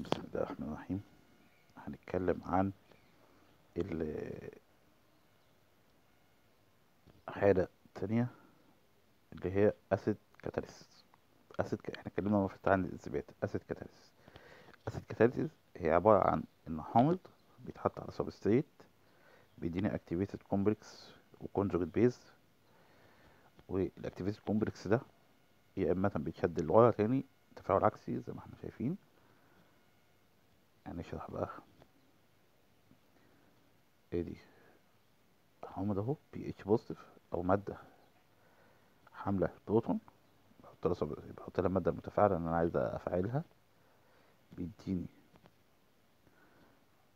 الرجيم بسم الله الرحمن الرحيم. هنتكلم عن ال- حالة تانية اللي هي acid catalysis acid c... إحنا اتكلمنا عن الإثبات acid catalysis acid catalysis هي عبارة عن إن حامض بيتحط على substrate بيدينا activated complex و conjugate base وال activated complex ده يا إما بيتشد لورا تاني تفاعل عكسي زي ما إحنا شايفين يعني نشرح بقى. إيه دي؟ حامض اهو BH positive أو مادة. حاملة بروتون بحط لها بحط لها مادة متفاعلة إن أنا عايز أفعلها. بيديني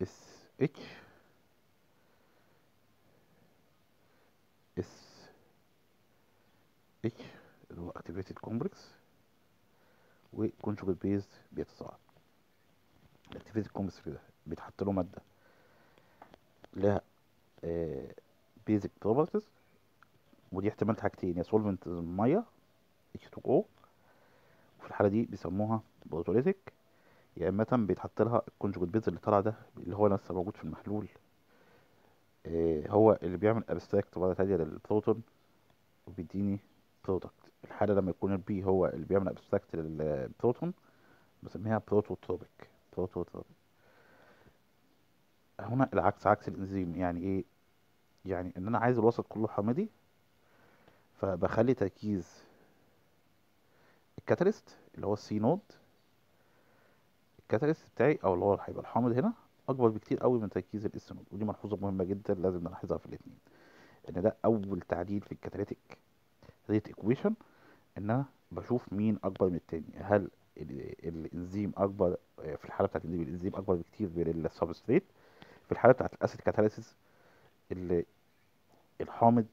SH SH اللي هو activated complex و conjugate base بيتصاعد ال activated complex كده بيتحط له مادة لها basic properties ودي احتمال حاجتين يا solvent مية H2O وفي الحالة دي بيسموها protolytic يا إما بيتحط لها ال conjugate base اللي طالع ده اللي هو لسه موجود في المحلول آه، هو اللي بيعمل abstract مرة تانية للبروتون وبيديني product الحالة لما يكون ال B هو اللي بيعمل abstract للبروتون بسميها prototropic prototropic هنا العكس عكس الإنزيم. يعني إيه؟ يعني إن أنا عايز الوسط كله حامضي فبخلي تركيز ال catalyst اللي هو ال C nought ال catalyst بتاعي أو اللي هو هيبقى الحامض هنا أكبر بكتير قوي من تركيز ال S nought. ودي ملحوظة مهمة جدا لازم نلاحظها في الاثنين ان ده أول تعديل في ال catalytic rate equation إن أنا بشوف مين أكبر من التاني. هل الإنزيم أكبر في الحالة بتاعت الإنزيم أكبر بكتير من ال substrate في الحالة بتاعت ال acid catalysis الحامض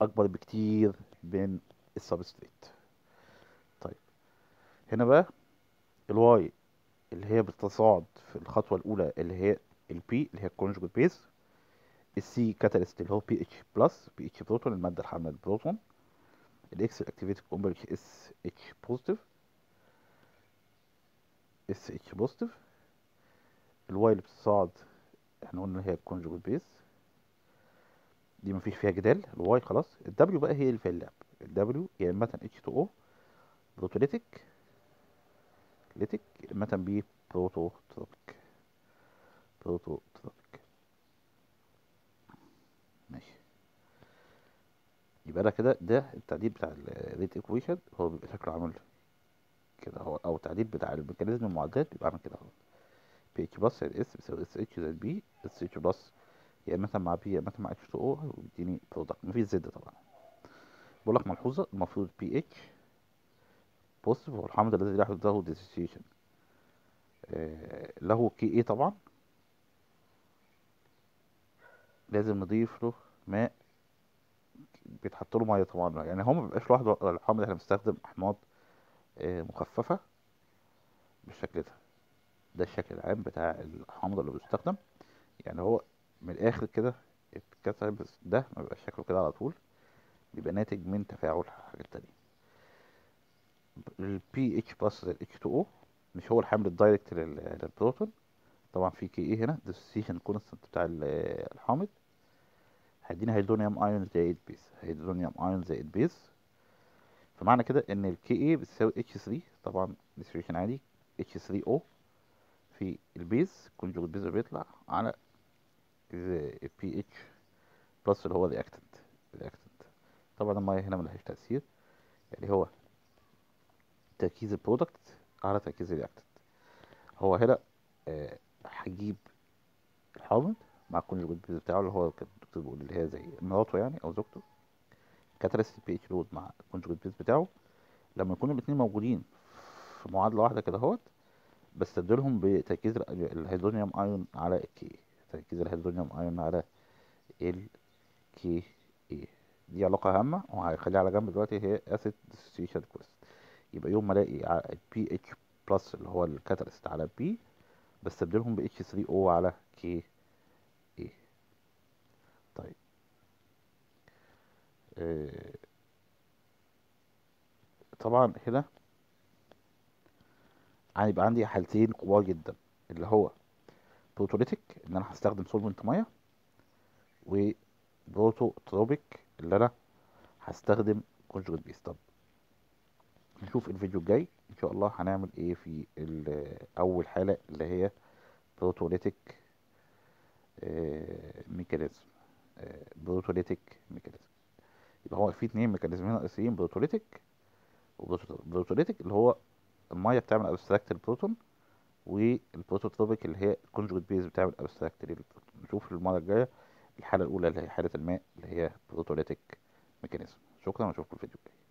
أكبر بكتير من ال substrate طيب هنا بقى ال Y اللي هي بتصاعد في الخطوة الأولى اللي هي ال B اللي هي ال conjugate base ال C catalyst اللي هو BH plus BH بروتون المادة الحاملة للبروتون ال X activated complex SH positive SH positive ال Y اللي بتصاعد إحنا قلنا هي ال conjugate base دي مفيش فيها جدال ال Y خلاص. ال W بقى هي اللي في اللعب. ال W يا إما H2O protolytic lytic إما B prototropic prototropic ماشي. يبقى ده كده ده التعديل بتاع ال rate equation هو بيبقى شكله عامل كده هو أو التعديل بتاع ال mechanism المعادلات بيبقى عامل كده اهو BH plus زائد S بيساوي SH زائد B SH plus يا إما مع B يا إما مع H2O وبيديني product مفيش Z طبعا. بقول لك ملحوظة المفروض BH positive هو الحامض الذي يحدث له dissociation له Ka طبعا. لازم نضيف له ماء بيتحط له مية طبعا. يعني هو بيبقاش لوحده الحامض إحنا بنستخدم أحماض آه، مخففة بالشكل ده. ده الشكل العام بتاع الحامض اللي بيستخدم. يعني هو من الآخر كده ال catalyst بس ده ما بيبقاش شكله كده على طول بيبقى ناتج من تفاعل حاجات تانية ال BH plus ال H2O مش هو الحمل ال direct لل- للبروتون. طبعا في Ka هنا dissociation constant بتاع ال- الحامض. هيدينا hydronium ion زائد base hydronium ion زائد base فمعنى كده إن ال Ka بتساوي H3 طبعا dissociation عادي H3O في ال base conjugate base بيطلع على ال BH plus اللي هو ال reactant ال reactant طبعا المية هنا ملهاش تأثير يعني هو تركيز ال product على تركيز ال reactant هو هنا آه، هجيب الحامض مع ال conjugate base بتاعه اللي هو كان الدكتور بيقول اللي هي زي مراته يعني أو زوجته. catalyst BH لود مع ال conjugate base بتاعه. لما يكونوا الاتنين موجودين في معادلة واحدة كده اهوت بستبدلهم بتركيز ال- ال hydronium ion على ال K تركيز ال hydronium ion على ال Ka دي علاقة هامة وهخليها على جنب دلوقتي هي acid dissociation constant يبقى يوم ما الاقي ال BH plus اللي هو ال catalyst على B بستبدلهم ب H3O على K a طيب. طبعا هنا هيبقى عندي حالتين كبار جدا اللي هو protolytic إن أنا هستخدم solvent مية و prototropic اللي أنا هستخدم conjugate base طب نشوف الفيديو الجاي إن شاء الله هنعمل إيه في ال- أول حالة اللي هي protolytic mechanism protolytic mechanism يبقى هو في اتنين mechanism ين رئيسيين protolytic و prototropic اللي هو المية بتعمل abstract البروتون وال prototropic اللي هي ال conjugate base بتعمل abstract للبروتون نشوف المرة الجاية الحالة الأولى اللي هي حالة الماء اللي هي protolytic mechanism شكرا ونشوفكم الفيديو الجاي.